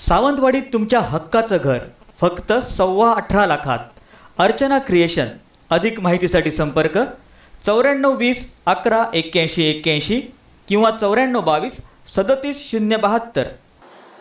सावंतवाडीत तुमच्या हक्काचं घर फक्त सव्वा अठरा लाखात. अर्चना क्रिएशन अधिक माहितीसाठी संपर्क चौऱ्याण्णव वीस अकरा एक्क्याऐंशी एक्क्याऐंशी किंवा चौऱ्याण्णव बावीस सदतीस शून्य बहात्तर.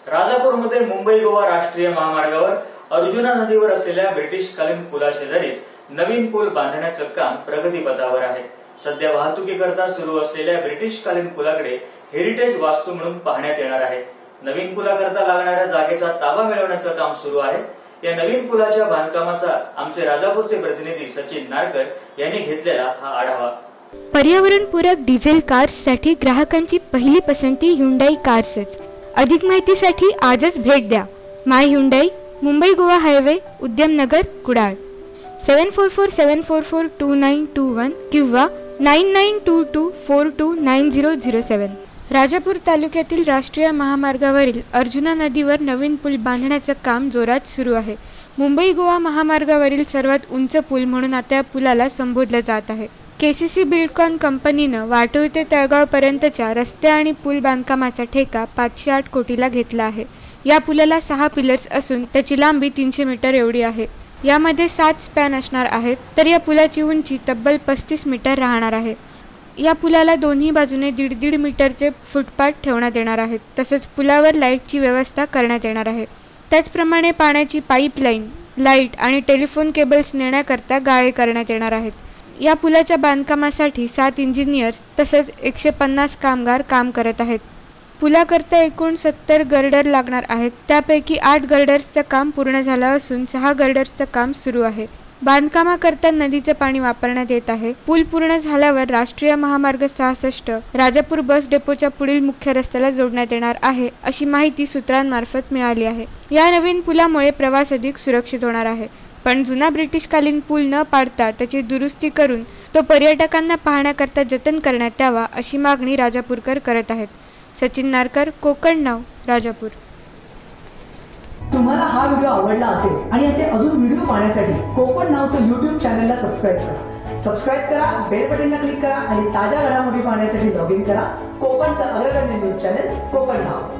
राजापूरमध्ये मुंबई गोवा राष्ट्रीय महामार्गावर अर्जुना नदीवर असलेल्या ब्रिटिशकालीन पुलाशेजारीच नवीन पूल बांधण्याचं काम प्रगतीपथावर आहे. सध्या वाहतुकीकरता सुरू असलेल्या ब्रिटिशकालीन पुलाकडे हेरिटेज वास्तू म्हणून पाहण्यात येणार आहे. नवीन पुलाकरता लागणाऱ्या जागेचा ताबा मिळवण्याचं काम सुरू आहे. या नवीन पुलाच्या बांधकामाचा आमचे राजापूरचे प्रतिनिधी सचिन नारकर यांनी घेतलेला हा आढावा. पर्यावरणपूरक डिझेल कार्ससाठी ग्राहकांची पहिली पसंती हुंडाई कार्सच अधिक माहितीसाठी आजच भेट द्या. My Hyundai Mumbai Goa highway Udyamnagar Kudal. Seven four four seven four four two nine two one किंवा nine nine two two four two nine zero zero seven Rajapur तालुक्यातील राष्ट्रीय महामार्गावरील अर्जुना नदीवर नवीन पूल बांधण्याचं काम जोरात सुरू आहे. मुंबई गोवा महामार्गावरील सर्वात उंच पूल म्हणून आता या पुलाला संबोधलं जात आहे. केसीसी बिल्डकॉन कंपनीनं वाटूळ ते तळगावपर्यंतच्या रस्ते आणि पूल बांधकामाचा ठेका पाचशे आठ कोटीला घेतला आहे. या पुलाला सहा पिलर्स असून त्याची लांबी तीनशे मीटर एवढी आहे. यामध्ये सात स्पॅन असणार आहेत तर या पुलाची उंची तब्बल पस्तीस मीटर राहणार आहे. या पुलाला दोन्ही बाजूने दीड दीड मीटरचे फुटपाथ ठेवण्यात येणार आहेत. तसंच पुलावर लाईटची व्यवस्था करण्यात येणार आहे. त्याचप्रमाणे पाण्याची पाईपलाईन लाइट आणि टेलिफोन केबल्स नेण्याकरता गाळे करण्यात येणार आहेत. या पुलाच्या बांधकामासाठी सात इंजिनियर्स तसंच एकशे पन्नास कामगार काम करत आहेत. पुलाकरता एकूण सत्तर गर्डर लागणार आहेत. त्यापैकी आठ गर्डर्सचं काम पूर्ण झालं असून सहा गर्डर्सचं काम सुरू आहे. बांधकामाकरता नदीचं पाणी वापरण्यात येत आहे. पूल पूर्ण झाल्यावर राष्ट्रीय महामार्ग सहासष्ट राजापूर बस डेपोच्या पुढील मुख्य रस्त्याला जोडण्यात येणार आहे अशी माहिती सूत्रांमार्फत मिळाली आहे. या नवीन पुलामुळे प्रवास अधिक सुरक्षित होणार आहे. पण जुना ब्रिटिशकालीन पूल न पाडता त्याची दुरुस्ती करून तो पर्यटकांना पाहण्याकरता जतन करण्यात यावा अशी मागणी राजापूरकर करत आहेत. सचिन नारकर कोकण नाव राजापूर. तुम्हाला हा व्हिडिओ आवडला असेल आणि असे अजून व्हिडिओ पाहण्यासाठी कोकण नावचं युट्यूब चॅनलला सबस्क्राईब करा. सबस्क्राईब करा बेल बटनला क्लिक करा आणि ताज्या घडामोडी पाहण्यासाठी लॉग इन करा. कोकणचं अग्रगण्य न्यूज चॅनल कोकण नाव.